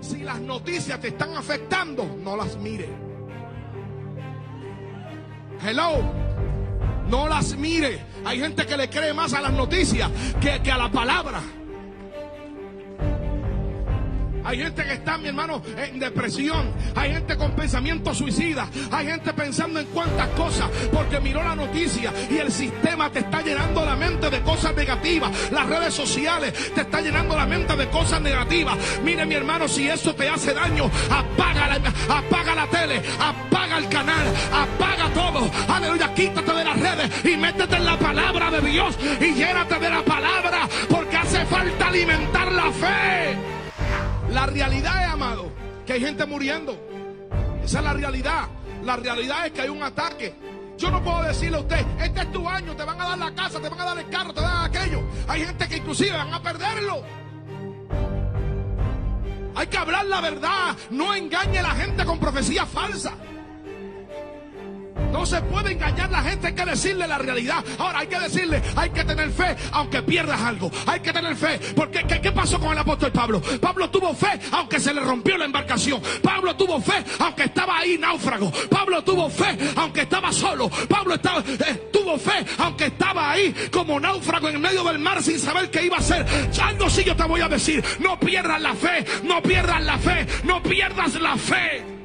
Si las noticias te están afectando, no las mire. Hello. No las mire. Hay gente que le cree más a las noticias que, que a la palabra. Hay gente que está, mi hermano, en depresión. Hay gente con pensamientos suicidas. Hay gente pensando en cuántas cosas porque miró la noticia y el sistema te está llenando la mente de cosas negativas. Las redes sociales te están llenando la mente de cosas negativas. Mire, mi hermano, si eso te hace daño, apaga la, apaga la tele, apaga el canal, apaga todo. Aleluya, quítate de las redes y métete en la palabra de Dios y llénate de la palabra porque hace falta alimentar la fe. La realidad es, amado, que hay gente muriendo. Esa es la realidad. La realidad es que hay un ataque. Yo no puedo decirle a usted, este es tu año, te van a dar la casa, te van a dar el carro, te van a dar aquello. Hay gente que inclusive van a perderlo. Hay que hablar la verdad. No engañe a la gente con profecía falsa. No se puede engañar la gente, hay que decirle la realidad. Ahora hay que decirle, hay que tener fe, aunque pierdas algo. Hay que tener fe. Porque ¿qué, qué pasó con el apóstol Pablo? Pablo tuvo fe, aunque se le rompió la embarcación. Pablo tuvo fe, aunque estaba ahí náufrago. Pablo tuvo fe, aunque estaba solo. Pablo estaba, eh, tuvo fe, aunque estaba ahí como náufrago en medio del mar sin saber qué iba a hacer. Algo sí yo te voy a decir. No pierdas la fe, no pierdas la fe, no pierdas la fe.